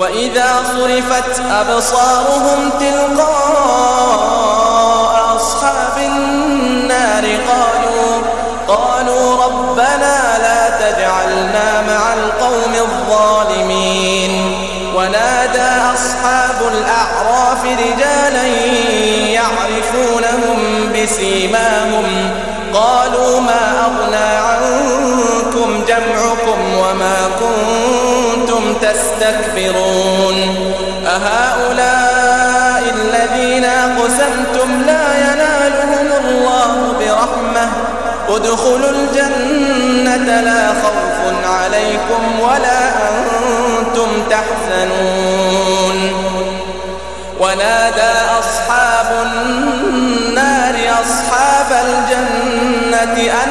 وإذا صرفت أبصارهم تلقاء أصحاب النار قالوا قالوا ربنا لا تجعلنا مع القوم الظالمين. ونادى أصحاب الأعراف رجالا يعرفونهم بسيماهم قالوا ما أغنى عنكم جمعكم وما تستكبرون. أهؤلاء الذين أقسمتم لا ينالهم الله برحمة. ادخلوا الجنة لا خوف عليكم ولا أنتم تحزنون. ونادى أصحاب النار أصحاب الجنة أن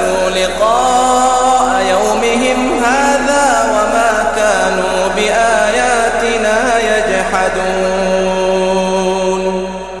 الرسول قال